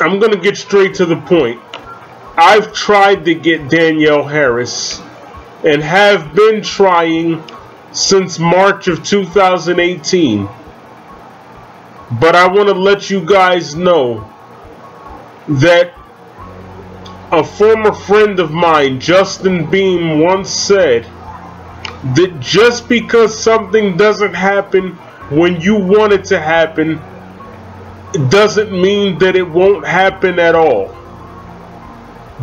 I'm going to get straight to the point. I've tried to get Danielle Harris and have been trying since March of 2018. But I want to let you guys know that a former friend of mine, Justin Beam, once said that just because something doesn't happen when you want it to happen doesn't mean that it won't happen at all.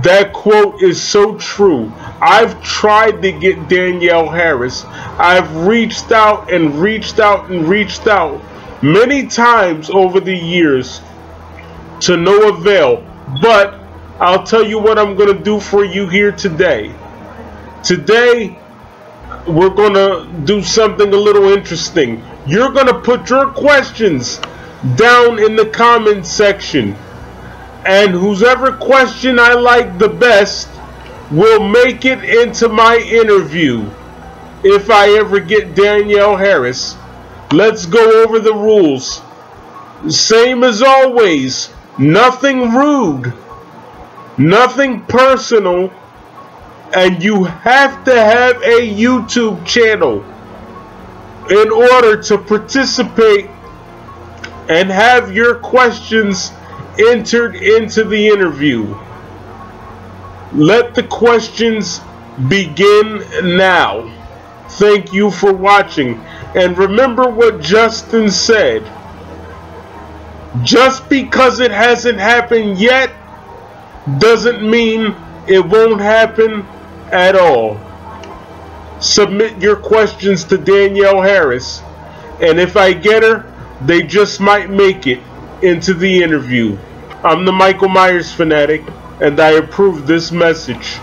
That quote is so true. I've tried to get Danielle Harris. I've reached out and reached out and reached out many times over the years to no avail. But I'll tell you what I'm going to do for you here today. Today, we're going to do something a little interesting. You're going to put your questions down in the comment section. And whoever question I like the best will make it into my interview if I ever get Danielle Harris. Let's go over the rules. Same as always. Nothing rude. Nothing personal. And you have to have a YouTube channel in order to participate and have your questions entered into the interview. Let the questions begin now. Thank you for watching. And remember what Justin said. Just because it hasn't happened yet doesn't mean it won't happen at all. Submit your questions to Danielle Harris. And if I get her, they just might make it into the interview. I'm the Michael Myers fanatic, and I approve this message.